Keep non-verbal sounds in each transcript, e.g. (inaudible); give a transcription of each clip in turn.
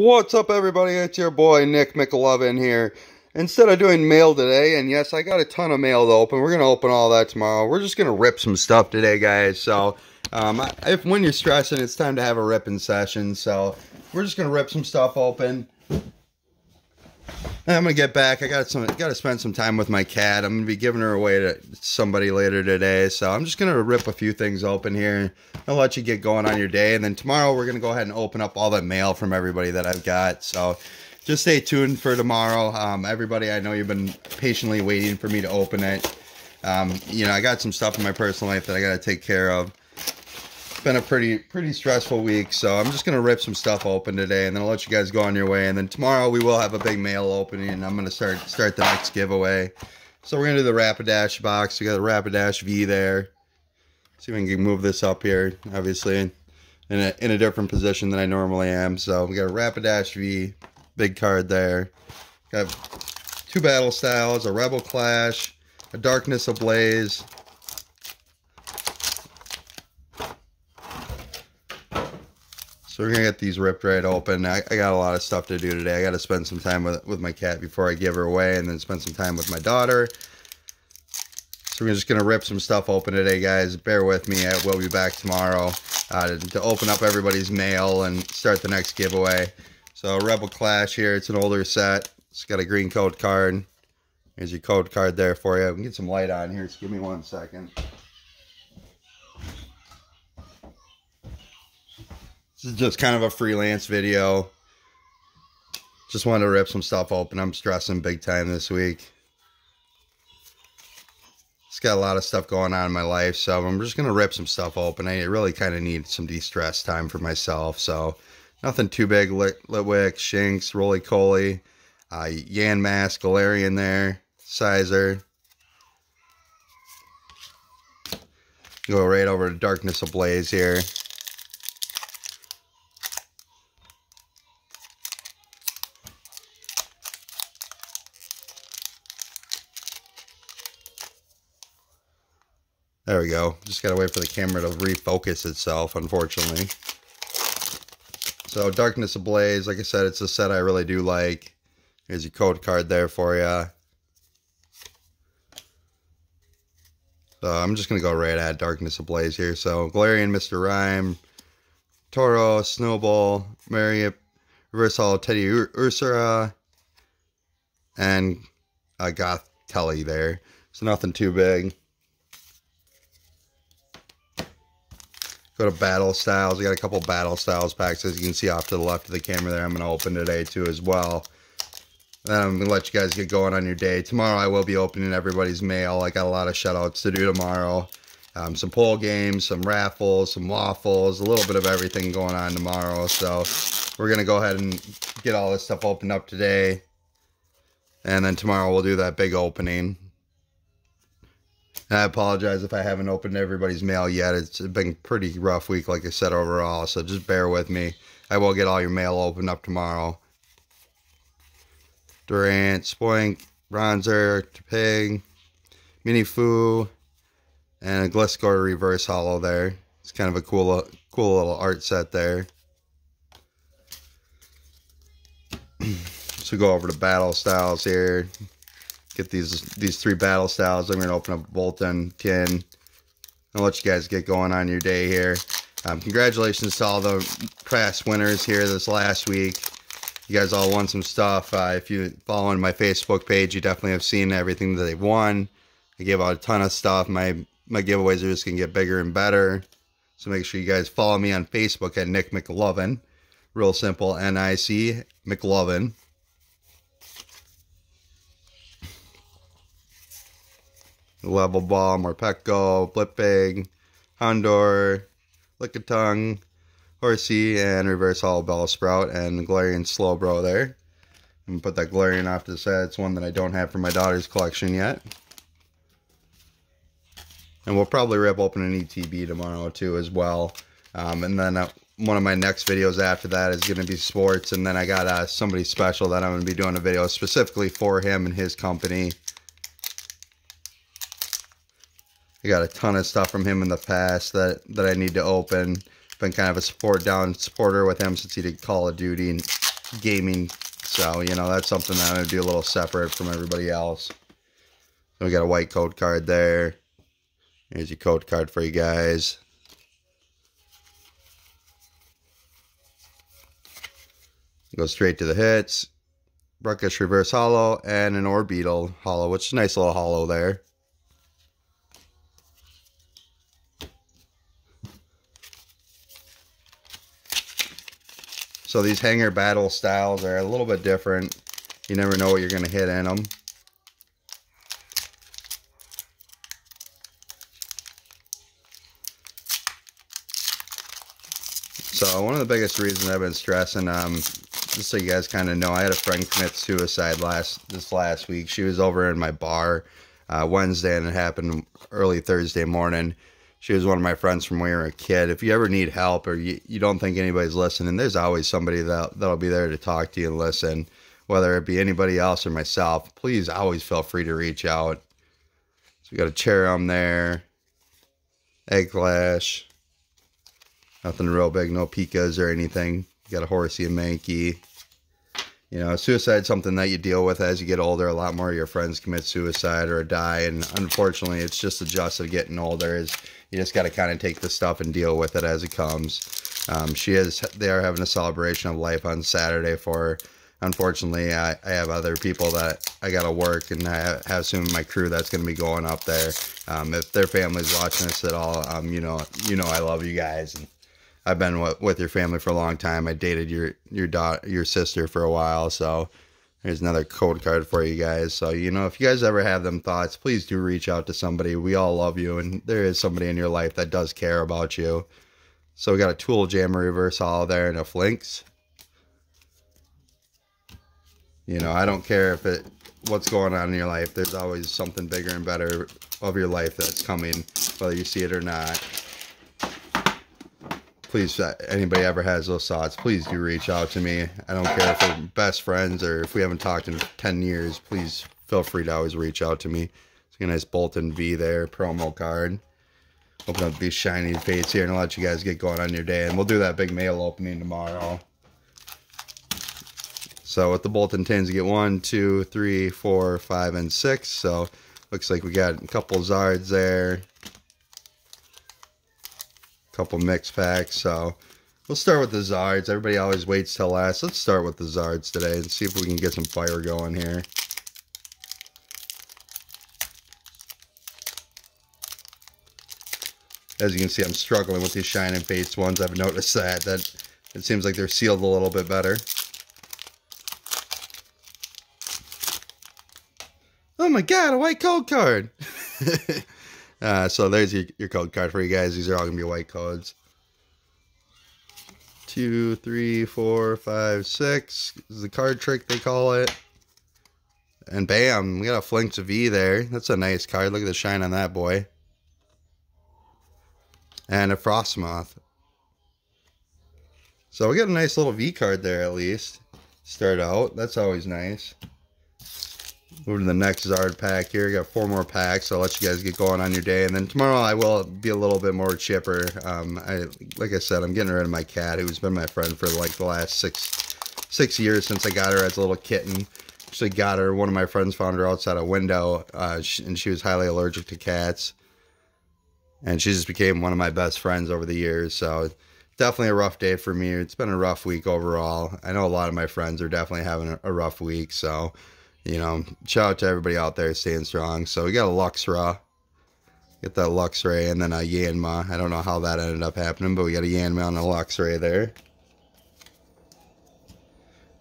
What's up everybody, it's your boy Nic McLovin here. Instead of doing mail today, and yes, I got a ton of mail to open. We're going to open all that tomorrow. We're just going to rip some stuff today, guys. So, um, if when you're stressing, it's time to have a ripping session. So, we're just going to rip some stuff open. I'm gonna get back. I got some. Got to spend some time with my cat. I'm gonna be giving her away to somebody later today. So I'm just gonna rip a few things open here. I'll let you get going on your day, and then tomorrow we're gonna go ahead and open up all the mail from everybody that I've got. So just stay tuned for tomorrow. Um, everybody, I know you've been patiently waiting for me to open it. Um, you know, I got some stuff in my personal life that I got to take care of been a pretty pretty stressful week, so I'm just gonna rip some stuff open today, and then I'll let you guys go on your way. And then tomorrow we will have a big mail opening, and I'm gonna start start the next giveaway. So we're gonna do the Rapidash box. We got the Rapidash V there. See if we can move this up here, obviously, in a in a different position than I normally am. So we got a Rapidash V, big card there. Got two battle styles, a Rebel Clash, a Darkness Ablaze, So we're gonna get these ripped right open. I, I, got a lot of stuff to do today. I got to spend some time with with my cat before I give her away, and then spend some time with my daughter. So we're just gonna rip some stuff open today, guys. Bear with me. I will be back tomorrow uh, to, to open up everybody's mail and start the next giveaway. So Rebel Clash here. It's an older set. It's got a green code card. Here's your code card there for you. We can get some light on here. Just give me one second. This is just kind of a freelance video. Just wanted to rip some stuff open. I'm stressing big time this week. It's got a lot of stuff going on in my life, so I'm just going to rip some stuff open. I really kind of need some de-stress time for myself, so nothing too big. Lit Litwick, Shinx, Rolycoly, uh, Yamask, Galarian there, Scizor. Go right over to Darkness Ablaze here. There we go. Just gotta wait for the camera to refocus itself, unfortunately. So, Darkness Ablaze, like I said, it's a set I really do like. Here's your code card there for you. So, I'm just gonna go right at Darkness Ablaze here. So, Galarian, Mr. Rime, Toro, Snowball, Mariot, Reverse Holo Teddy Ur Ursera, and uh, Goth Telly there. So, nothing too big. Go to Battle Styles. We got a couple Battle Styles packs, as you can see off to the left of the camera there. I'm going to open today, too, as well. Then I'm going to let you guys get going on your day. Tomorrow I will be opening everybody's mail. I got a lot of shoutouts to do tomorrow. Um, some poll games, some raffles, some waffles, a little bit of everything going on tomorrow. So we're going to go ahead and get all this stuff opened up today. And then tomorrow we'll do that big opening. I apologize if I haven't opened everybody's mail yet. It's been pretty rough week, like I said, overall. So just bear with me. I will get all your mail opened up tomorrow. Durant, Spoink, Bronzor, Pig, Minifoo, and a Gliscor reverse holo there. It's kind of a cool, cool little art set there. (clears throat) so go over to Battle Styles here get these these three battle styles. I'm going to open up Boltund tin. I'll let you guys get going on your day here. Um, congratulations to all the press winners here this last week. You guys all won some stuff. Uh, if you follow my Facebook page, you definitely have seen everything that they've won. I gave out a ton of stuff. My my giveaways are just going to get bigger and better. So make sure you guys follow me on Facebook at Nic McLovin. Real simple, N-I-C, McLovin. Level Ball, Morpeko, Blipbug, Houndour, Lickitung, Horsea, and Reverse Holo Bellsprout, and Galarian Slowbro there. And put that Galarian off to the side. It's one that I don't have for my daughter's collection yet. And we'll probably rip open an ETB tomorrow too as well. Um, and then uh, one of my next videos after that is going to be sports. And then I got uh, somebody special that I'm going to be doing a video specifically for him and his company. I got a ton of stuff from him in the past that, that I need to open. Been kind of a support down supporter with him since he did Call of Duty. And gaming. So, you know, that's something that I'm going to do a little separate from everybody else. We got a white code card there. Here's your code card for you guys. Go straight to the hits. Ruckus Reverse Hollow and an Orbeetle Hollow, which is a nice little hollow there. So these hanger battle styles are a little bit different. You never know what you're going to hit in them. So one of the biggest reasons I've been stressing, um, just so you guys kind of know, I had a friend commit suicide last this last week. She was over in my bar uh, Wednesday, and it happened early Thursday morning she was one of my friends from when we were a kid. If you ever need help or you, you don't think anybody's listening, there's always somebody that, that'll be there to talk to you and listen, whether it be anybody else or myself. Please always feel free to reach out. So we got a cherrim there, egg flash, nothing real big, no pikas or anything. You got a Horsea and Mankey. You know, suicide something that you deal with as you get older. A lot more of your friends commit suicide or die, and unfortunately, it's just a just of getting older. Is you just got to kind of take the stuff and deal with it as it comes. Um, she is. They are having a celebration of life on Saturday for. Her. Unfortunately, I, I have other people that I got to work, and I have some of my crew that's going to be going up there. Um, if their family's watching this at all, um, you know, you know, I love you guys, and I've been with, with your family for a long time. I dated your your daughter, your sister for a while, so Here's another code card for you guys. So, you know, if you guys ever have them thoughts, please do reach out to somebody. We all love you, and there is somebody in your life that does care about you. So, we got a Tool Jammer reverse hollow there and a Falinks. You know, I don't care if it what's going on in your life. There's always something bigger and better of your life that's coming, whether you see it or not please, uh, anybody ever has those thoughts, please do reach out to me. I don't care if we're best friends or if we haven't talked in 10 years, please feel free to always reach out to me. It's a nice Boltund V there, promo card. Open up these Shining Fates here and I'll let you guys get going on your day. And we'll do that big mail opening tomorrow. So with the Boltund tins, you get one, two, three, four, five, and six. So looks like we got a couple Zards there couple mix packs. So we'll start with the Zards. Everybody always waits till last. Let's start with the Zards today and see if we can get some fire going here. As you can see, I'm struggling with these Shining Fates ones. I've noticed that. That it seems like they're sealed a little bit better. Oh my god, a white code card! (laughs) Uh, so there's your, your code card for you guys. These are all going to be white codes. Two, three, four, five, six. Is the card trick, they call it. And bam, we got a Falinks V there. That's a nice card. Look at the shine on that boy. And a Frosmoth. So we got a nice little V card there at least. Start out. That's always nice. Move to the next Zard pack here. I got four more packs. I'll let you guys get going on your day. And then tomorrow I will be a little bit more chipper. Um, I, like I said, I'm getting rid of my cat, who's been my friend for like the last six six years since I got her as a little kitten. Actually got her. One of my friends found her outside a window, uh, and she was highly allergic to cats. And she just became one of my best friends over the years. So definitely a rough day for me. It's been a rough week overall. I know a lot of my friends are definitely having a rough week. So you know, shout out to everybody out there staying strong. So we got a Luxray. Get that Luxray and then a Yanma. I don't know how that ended up happening, but we got a Yanma and a Luxray there.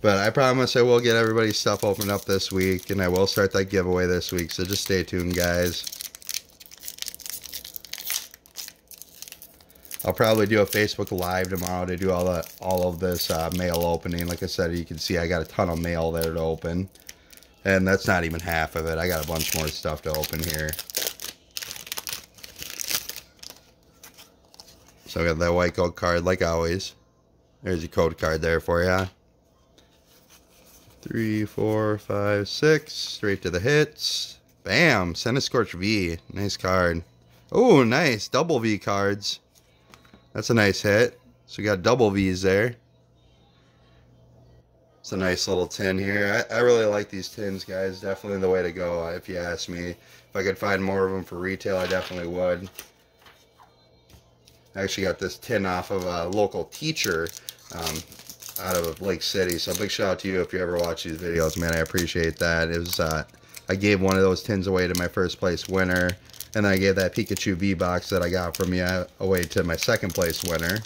But I promise I will get everybody's stuff opened up this week, and I will start that giveaway this week, so just stay tuned, guys. I'll probably do a Facebook Live tomorrow to do all the all of this uh, mail opening. Like I said, you can see I got a ton of mail there to open. And that's not even half of it. I got a bunch more stuff to open here. So I got that white code card like always. There's your code card there for you. Three, four, five, six. Straight to the hits. Bam! Centiskorch V. Nice card. Oh, nice. Double V cards. That's a nice hit. So we got double V's there. It's a nice little tin here. I, I really like these tins, guys. Definitely the way to go, if you ask me. If I could find more of them for retail, I definitely would. I actually got this tin off of a local teacher um, out of Lake City. So big shout out to you if you ever watch these videos, man. I appreciate that. It was uh, I gave one of those tins away to my first place winner. And I gave that Pikachu V-Box that I got from you away to my second place winner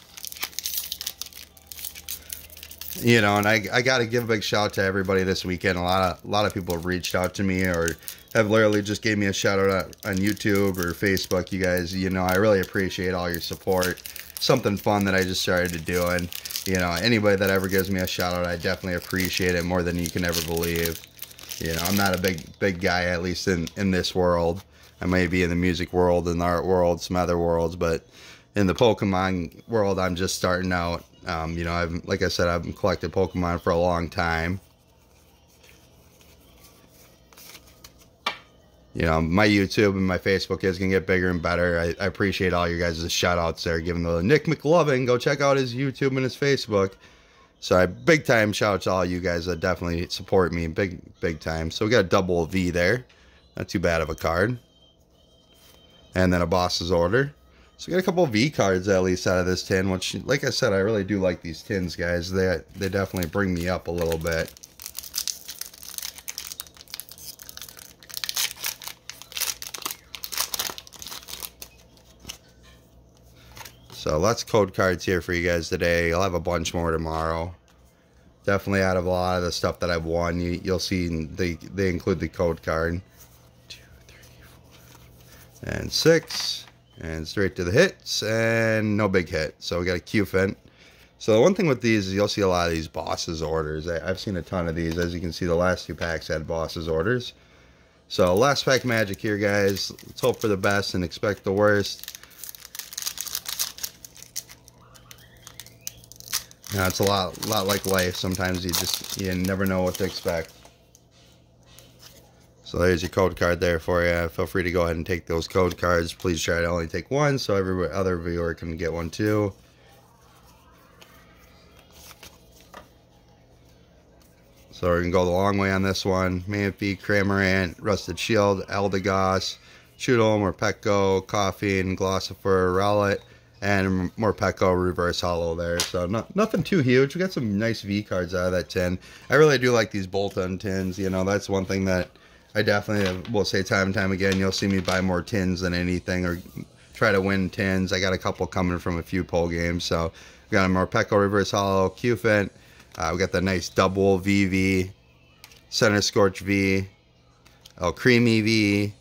you know, and I, I got to give a big shout out to everybody this weekend. A lot of a lot of people have reached out to me or have literally just gave me a shout out on YouTube or Facebook. You guys, you know, I really appreciate all your support. Something fun that I just started to do, and you know, anybody that ever gives me a shout out, I definitely appreciate it more than you can ever believe. You know, I'm not a big big guy, at least in in this world. I may be in the music world, in the art world, some other worlds, but in the Pokemon world, I'm just starting out um, you know, I've like I said, I've collected Pokemon for a long time. You know, my YouTube and my Facebook is gonna get bigger and better. I, I appreciate all you guys' shout outs there, giving the Nic McLovin. Go check out his YouTube and his Facebook. So I big time shout out to all you guys that definitely support me, big big time. So we got a double V there, not too bad of a card, and then a boss's order. So got a couple V cards at least out of this tin, which, like I said, I really do like these tins, guys. They, they definitely bring me up a little bit. So lots of code cards here for you guys today. I'll have a bunch more tomorrow. Definitely out of a lot of the stuff that I've won, you, will see they, they include the code card. Two, three, four, and six and straight to the hits and no big hit. So we got a Cufant. So the one thing with these is you'll see a lot of these bosses orders. I, have seen a ton of these. As you can see, the last two packs had bosses orders. So last pack magic here, guys. Let's hope for the best and expect the worst. Now it's a lot, lot like life. Sometimes you just you never know what to expect. So there's your code card there for you. Feel free to go ahead and take those code cards. Please try to only take one so every other viewer can get one too. So we're going to go the long way on this one. Manfi, Cramorant, Rusted Shield, Eldegoss, Chewtle, Morpeko, Koffing, Gossifleur, Rowlet, and Morpeko Reverse Hollow there. So no, nothing too huge. We got some nice V cards out of that tin. I really do like these Boltund tins. You know, that's one thing that I definitely will say time and time again, you'll see me buy more tins than anything or try to win tins. I got a couple coming from a few pole games. So we got a Morpeko Reverse Hollow, Cufant. Uh, we got the nice double VV, Centiskorch V, Alcremie V,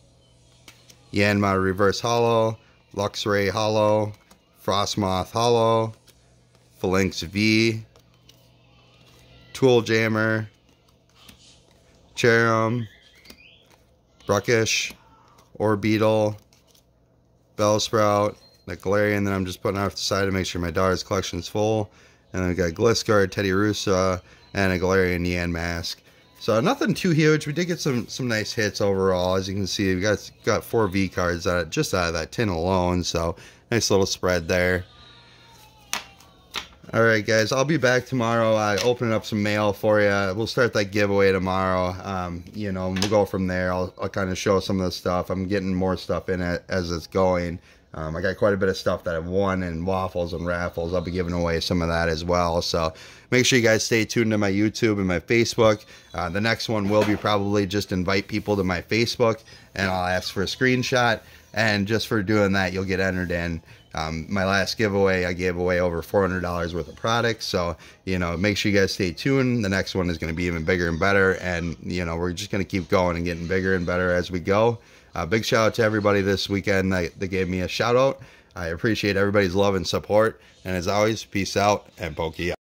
Yanma Reverse Hollow, Luxray Hollow, Frosmoth Hollow, Falinks V, Tool Jammer, Cherrim, Bruxish, Orbeetle, Bellsprout, the Galarian that I'm just putting off the side to make sure my daughter's collection is full. And then we got Gliscor, Teddy Teddiursa, and a Galarian Yamask. So nothing too huge. We did get some some nice hits overall. As you can see, we got got four V cards out, just out of that tin alone. So nice little spread there. All right, guys, I'll be back tomorrow. I uh, open up some mail for you. We'll start that giveaway tomorrow. Um, you know, we'll go from there. I'll, I'll kind of show some of the stuff. I'm getting more stuff in it as it's going. Um, I got quite a bit of stuff that I've won and waffles and raffles. I'll be giving away some of that as well. So make sure you guys stay tuned to my YouTube and my Facebook. Uh, the next one will be probably just invite people to my Facebook and I'll ask for a screenshot. And just for doing that, you'll get entered in. Um, my last giveaway, I gave away over $400 worth of products. So, you know, make sure you guys stay tuned. The next one is going to be even bigger and better. And, you know, we're just going to keep going and getting bigger and better as we go. Uh, big shout out to everybody this weekend that, that gave me a shout out. I appreciate everybody's love and support. And as always, peace out and pokey out.